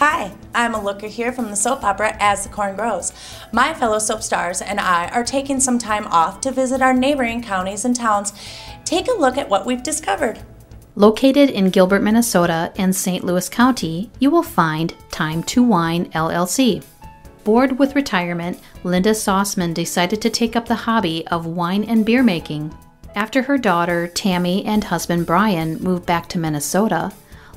Hi, Ima Looker here from the soap opera As the Corn Grows. My fellow soap stars and I are taking some time off to visit our neighboring counties and towns. Take a look at what we've discovered. Located in Gilbert, Minnesota and St. Louis County, you will find Time to Wine LLC. Bored with retirement, Linda Sauceman decided to take up the hobby of wine and beer making. After her daughter, Tammy, and husband Brian moved back to Minnesota,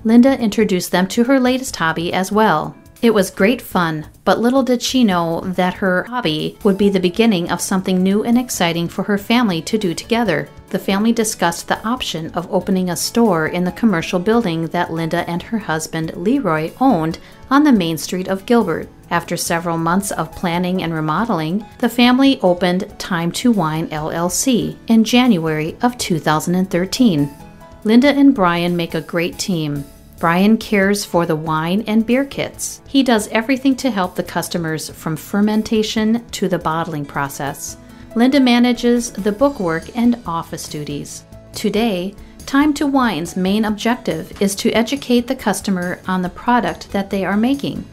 Linda introduced them to her latest hobby as well. It was great fun, but little did she know that her hobby would be the beginning of something new and exciting for her family to do together. The family discussed the option of opening a store in the commercial building that Linda and her husband Leroy owned on the main street of Gilbert. After several months of planning and remodeling, the family opened Time to Wine LLC in January of 2013. Linda and Brian make a great team. Brian cares for the wine and beer kits. He does everything to help the customers from fermentation to the bottling process. Linda manages the bookwork and office duties. Today, Time to Wine's main objective is to educate the customer on the product that they are making.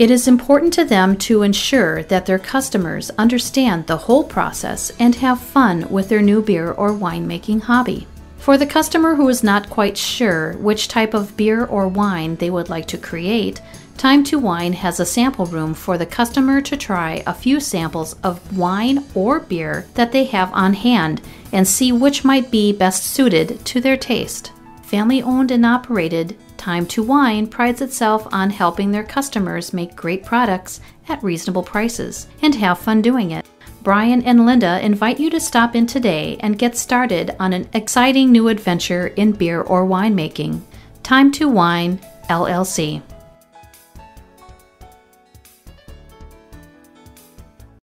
It is important to them to ensure that their customers understand the whole process and have fun with their new beer or winemaking hobby. For the customer who is not quite sure which type of beer or wine they would like to create, Time to Wine has a sample room for the customer to try a few samples of wine or beer that they have on hand and see which might be best suited to their taste. Family owned and operated, Time to Wine prides itself on helping their customers make great products at reasonable prices and have fun doing it. Brian and Linda invite you to stop in today and get started on an exciting new adventure in beer or winemaking. Time to Wine, LLC.